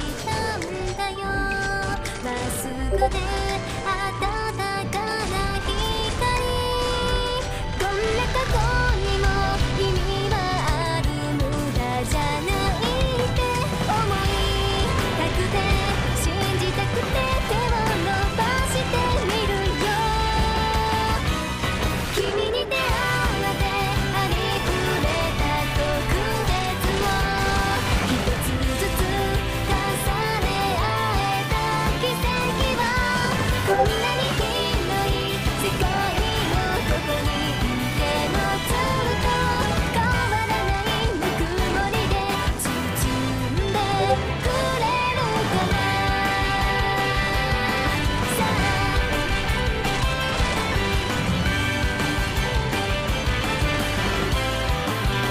いたんだよ。まっすぐで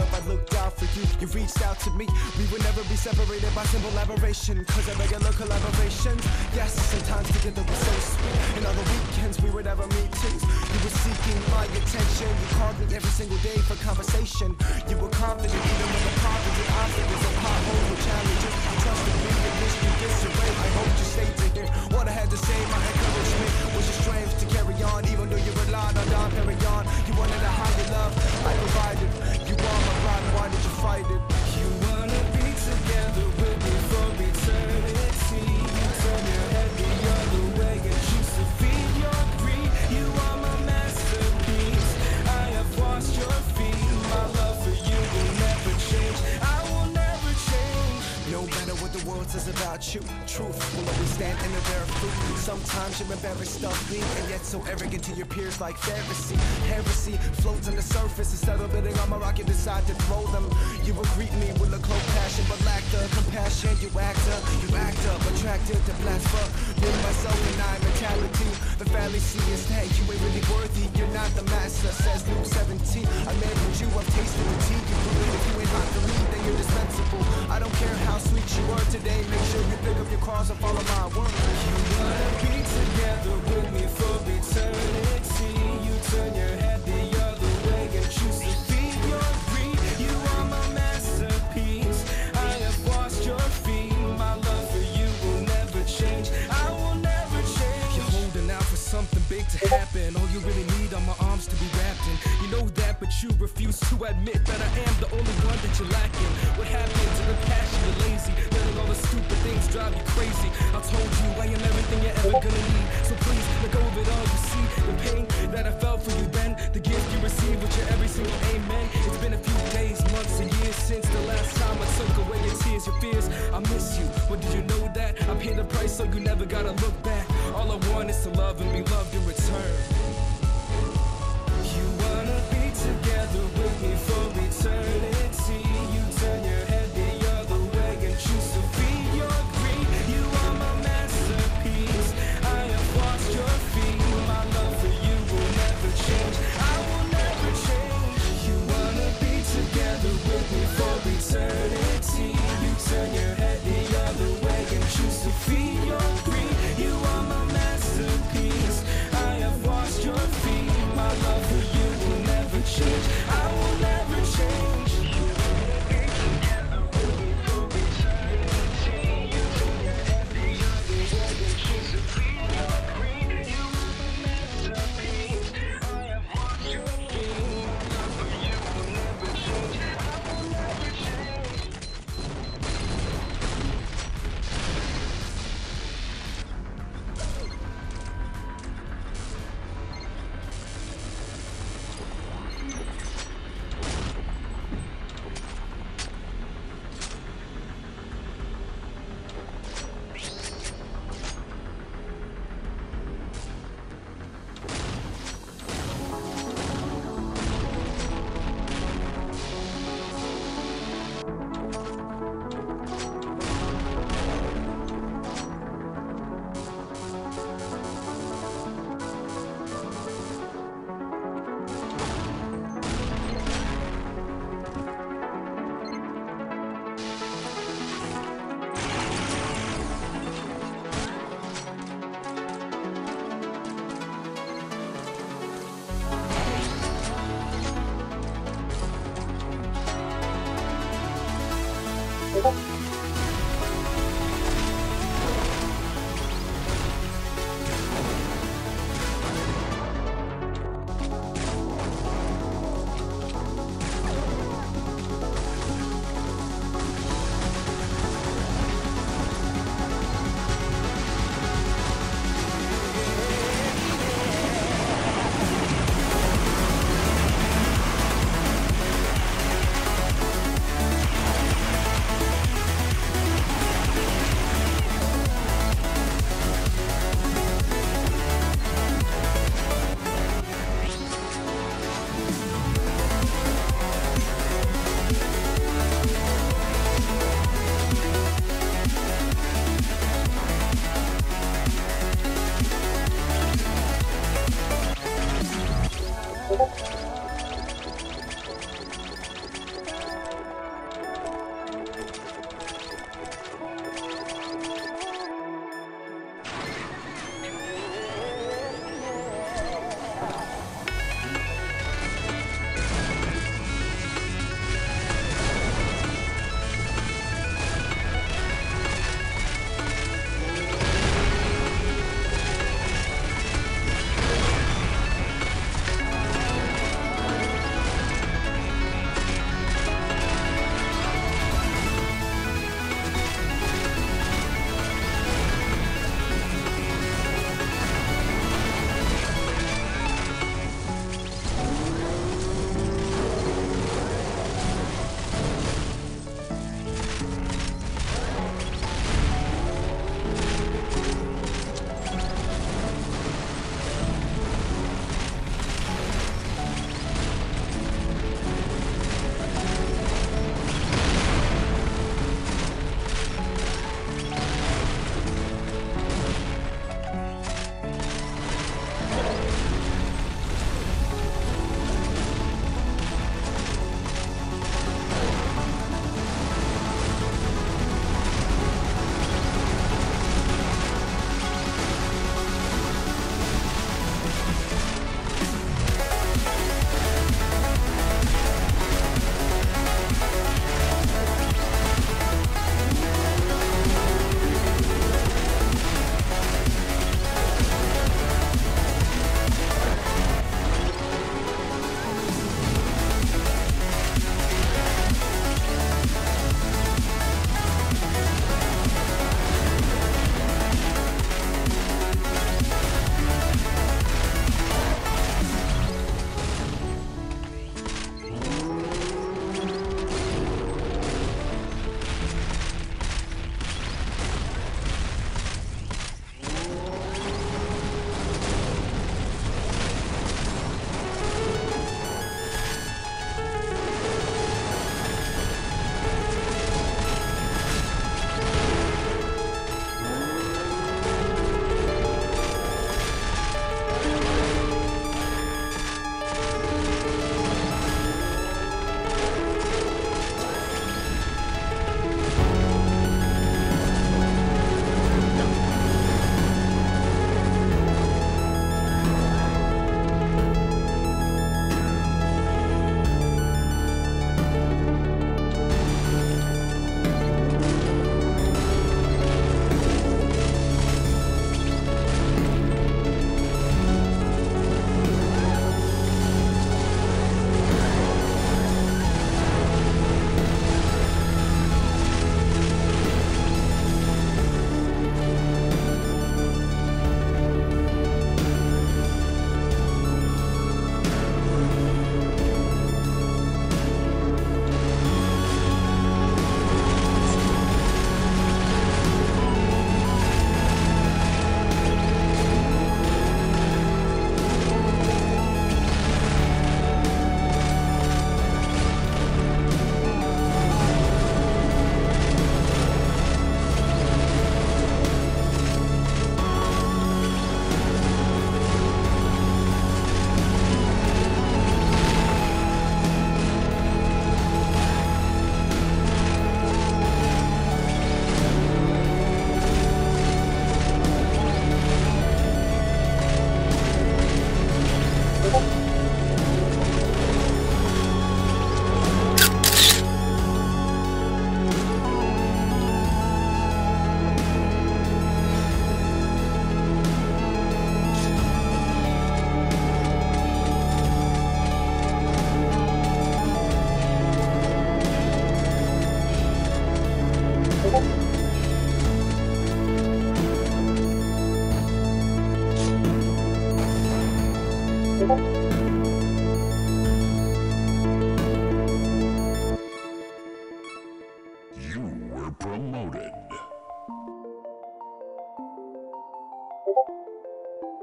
I looked out for you. You reached out to me. We would never be separated by simple aberration. Cause of regular collaborations. Yes, sometimes together we're so sweet. And on the weekends we would never meet too. You were seeking my attention. You called me every single day for conversation. You were confident even when the problems and obstacles and potholes were challenges. You trusted me amidst the disarray. I hope you stayed to hear what I had to say. My encouragement was your strength to carry on. Even though you relied on Dom Pérignon. You wanted a higher love. I provided. Why about you, truth will always stand in the bare fruit. Sometimes you're embarrassed of me, and yet so arrogant to your peers like Pharisee. Heresy floats on the surface instead of bidding on my rock, decide to throw them. You will greet me with a cold passion, but lack the compassion. You act up, you act up, attracted to blaspheme. With myself and I mentality. The fallacy is that you ain't really worthy. You're not the master, says Luke 17. I with you, I've tasted the tea. You believe if you ain't hot for me, then you're dispensable. I don't care you are today. Make sure you pick up your cross and follow my word. You wanna be together with me for eternity. You turn your head the other way and choose to feed your greed. You are my masterpiece. I have washed your feet. My love for you will never change. I will never change. You're holding out for something big to happen. All you really need are my arms to be wrapped in. You know that, but you refuse to admit that I am the only one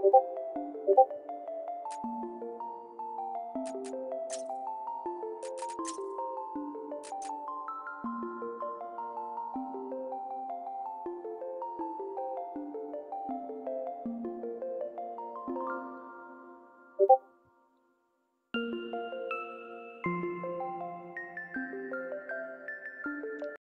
you.